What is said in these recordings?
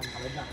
看，好了吧？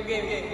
Game, game, game,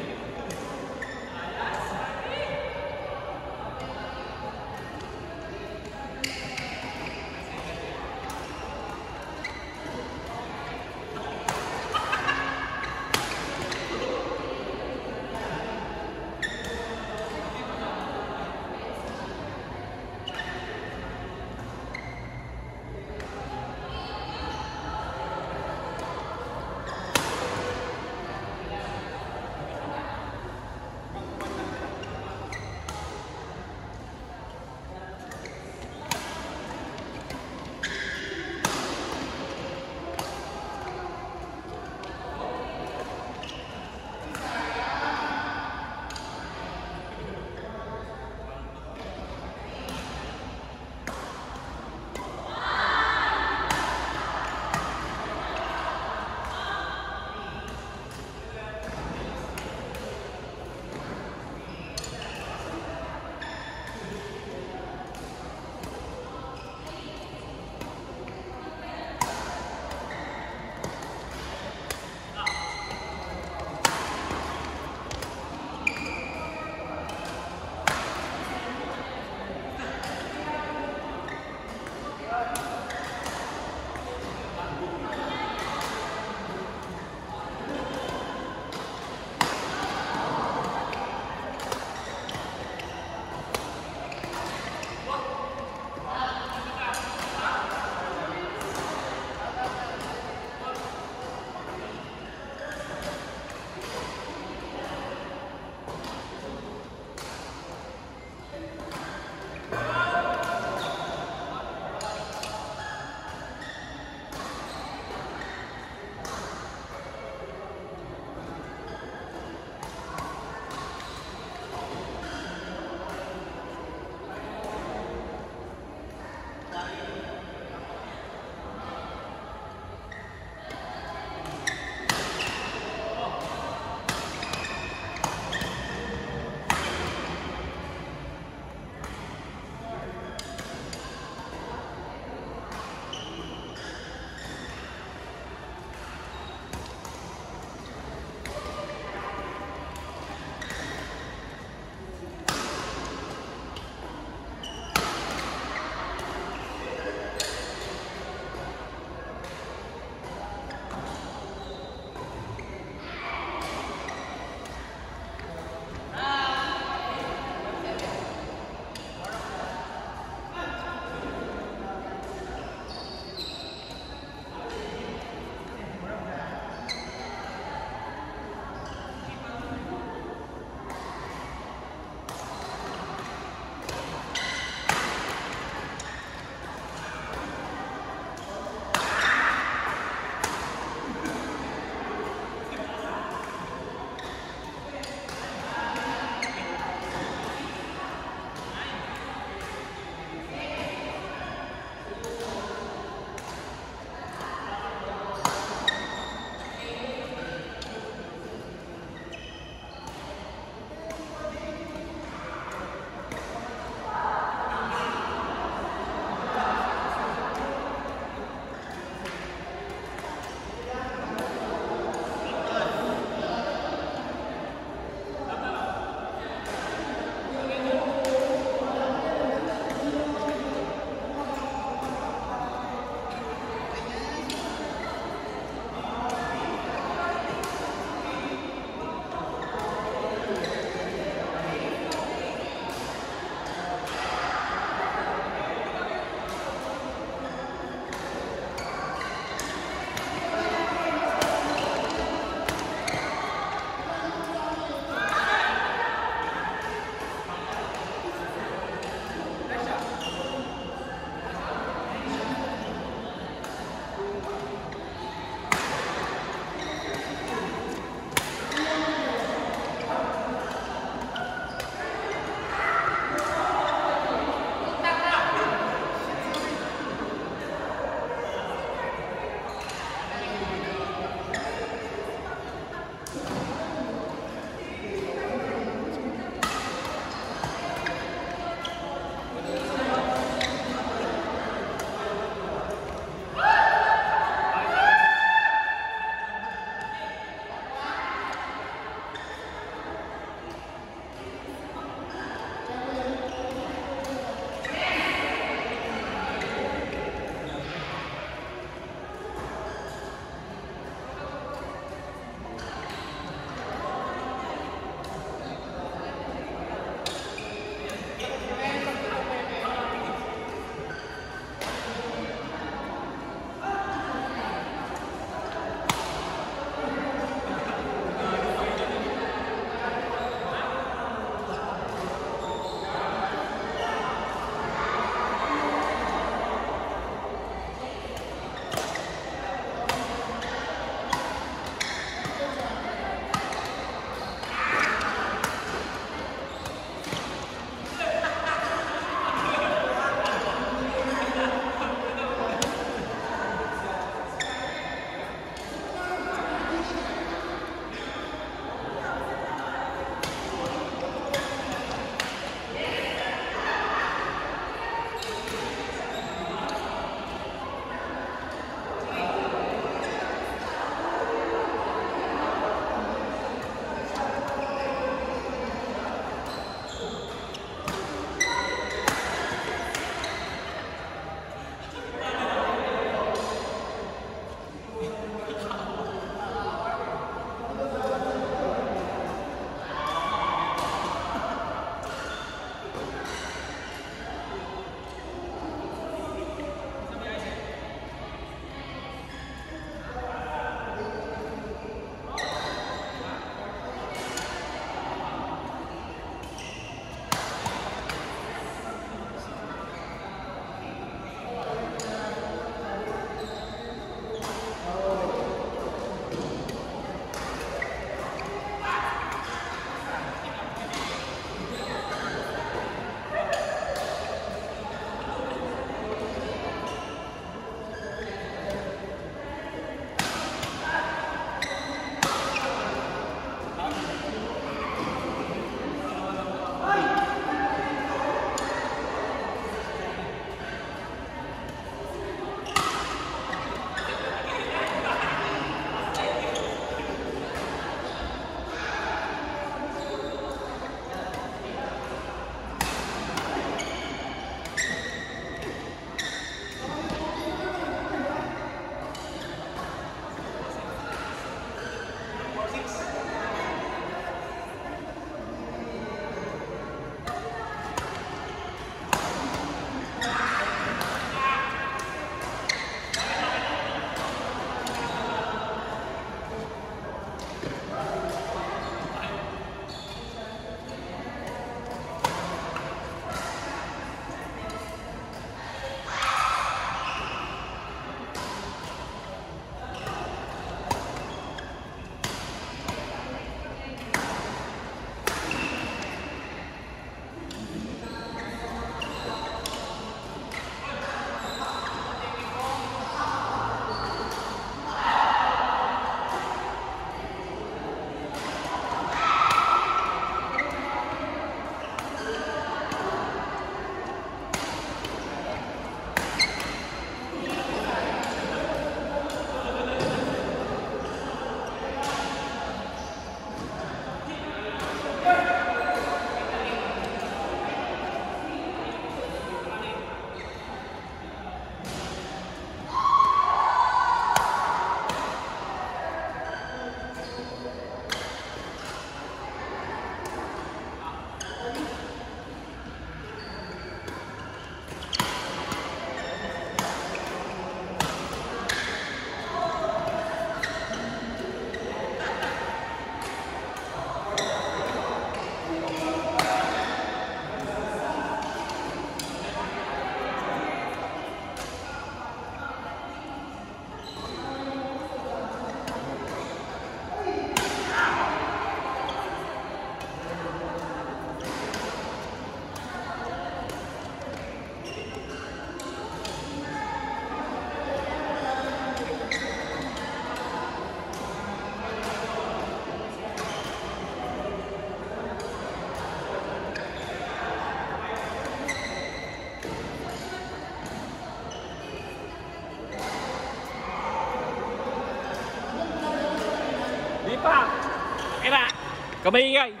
Calma aí, aí.